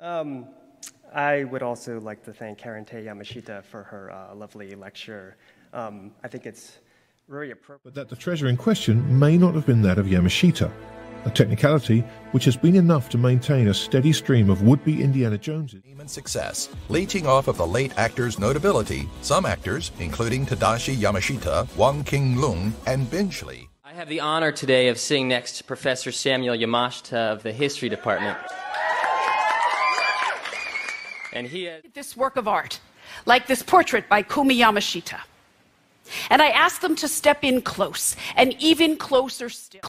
Um, I would also like to thank Karen Tei Yamashita for her uh, lovely lecture. Um, I think it's very appropriate. But that the treasure in question may not have been that of Yamashita, a technicality which has been enough to maintain a steady stream of would-be Indiana Joneses. and success. Leeching off of the late actor's notability, some actors, including Tadashi Yamashita, Wong King Lung, and Benchley, I have the honor today of sitting next to Professor Samuel Yamashita of the History Department. And he had this work of art, like this portrait by Kumi Yamashita. And I asked them to step in close, and even closer still.